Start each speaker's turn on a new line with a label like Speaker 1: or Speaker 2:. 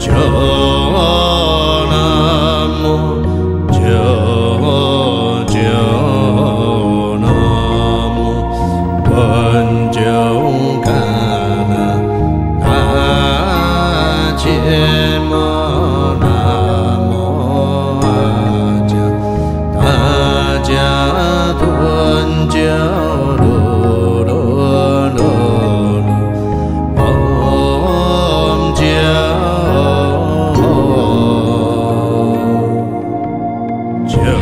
Speaker 1: 伽那摩，伽伽那摩，观世音，大慈。Joe.